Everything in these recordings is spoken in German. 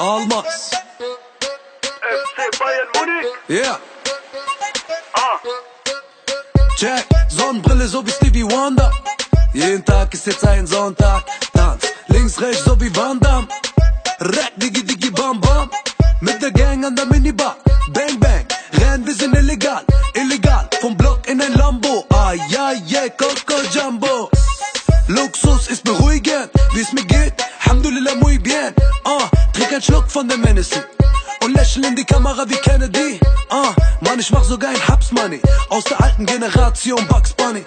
Almas. FC Bayern Munich. Yeah. Ah. Check. Sonnenbrille so wie Stevie Wonder. Jeden Tag ist jetzt ein Sonntag. Tanz. Links, rechts so wie Van Damme. Rack, digi, digi, bam, bam. Mit der Gang an der Minibar. Bang, bang. Renn, wir sind illegal. Illegal. Vom Block in ein Lambo. Ah, ja, yeah, yeah, Coco Jumbo. Von dem Hennessy. Und lächeln in die Kamera wie Kennedy. Ah, Mann, ich mach sogar ein Hubs Money. Aus der alten Generation Bugs Bunny.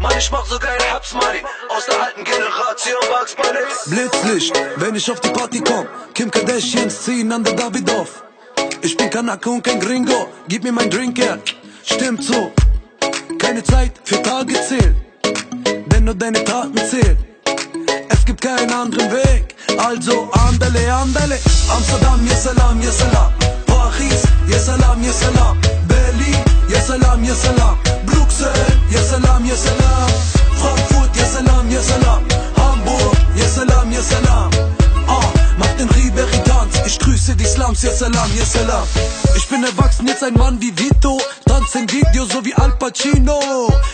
Mann, ich mach sogar ein Hubs Money. Aus der alten Generation Bugs Bunny. Blitzlicht, wenn ich auf die Party komm. Kim Kardashians ziehen an der Davidoff. Ich bin Kanake und kein Gringo. Gib mir mein Drink her. Stimmt so. Keine Zeit für Tage zählen. Denn nur deine Taten zählen. Es gibt keinen anderen Weg. Also andale, andale. Amsterdam, yes salam, yes salam. Paris, yes salam, yes salam. Berlin, yes salam, yes salam. Bruxelles, yes salam, yes salam. Frankfurt, yes salam, yes salam. Hamburg, yes salam, yes salam. Ah, mach den Ribery Tanz. Ich grüße die Slums, yes salam, yes salam. Ich bin erwachsen, jetzt ein Mann wie Vito. Video, so wie Al Pacino.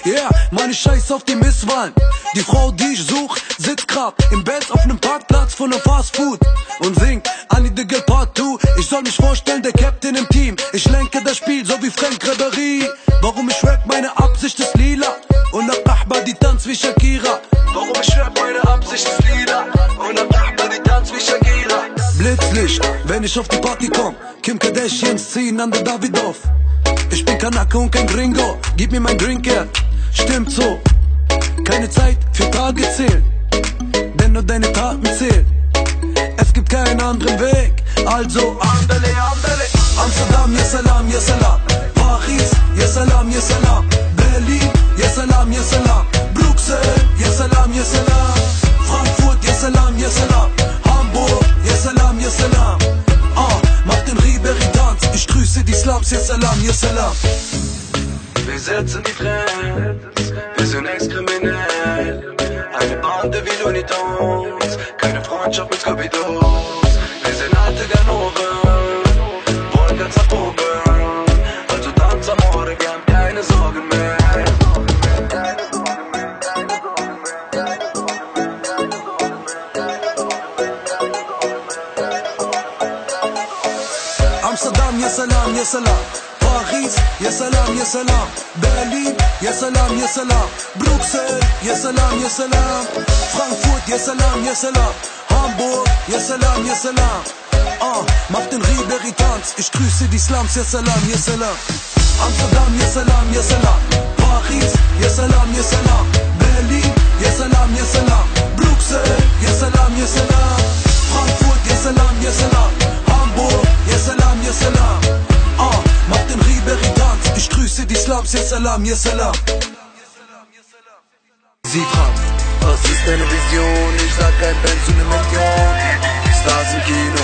Yeah, meine Scheiß auf die Misswahlen. Die Frau, die ich such, sitzt grad im Bett auf nem Parkplatz von nem Fast Food und singt need the girl part 2. Ich soll mich vorstellen, der Captain im Team. Ich lenke das Spiel, so wie Frank Ribery. Warum ich rap, meine Absicht ist lila. Und nach Ahba, die tanzt wie Shakira. Warum ich rap, meine Absicht ist lila. Und nach Ahba, die tanzt wie Shakira. Blitzlicht, wenn ich auf die Party komm. Kim Kardashians ziehen an der Davidoff. Ich bin Kanake und kein Gringo. Gib mir mein Drink her. Stimmt so. Keine Zeit für Tage zählen. Denn nur deine Taten zählen. Es gibt keinen anderen Weg. Also andale, andale. Amsterdam, yes salam, yes salam. Paris, yes salam, yes salam. Slums, yes salam, yes salam. Wir setzen die Trends, wir sind ex-kriminell. Eine Bande wie Looney Tunes, keine Freundschaft mit Scooby-Doos. Wir sind alte Ganoven, wollen ganz nach oben. Yes salam, yes salam. Paris, yes salam, yes salam. Berlin, yes salam, yes salam. Bruxelles, yes salam, yes salam. Frankfurt, yes salam, yes salam. Hamburg, yes salam, yes salam. Ah, mach den Ribery Tanz. Ich grüße die Slums, yes salam, yes salam. Amsterdam, yes salam, yes salam. Paris, yes salam, yes salam. Berlin, yes salam, yes salam. Bruxelles, yes salam, yes salam. Sie fragt, Was ist deine Vision? Ich sag ein Benz und eine Million. Stars im Kino,